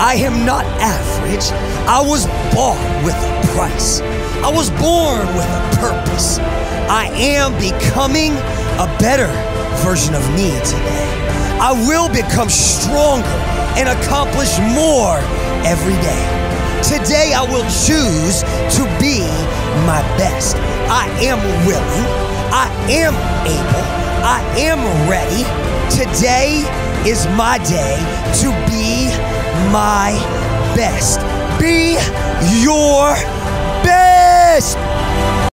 I am not average. I was bought with a price. I was born with a purpose. I am becoming a better version of me today. I will become stronger and accomplish more every day. Today I will choose to be my best. I am willing. I am able. I am ready. Today is my day to be my best. Be your.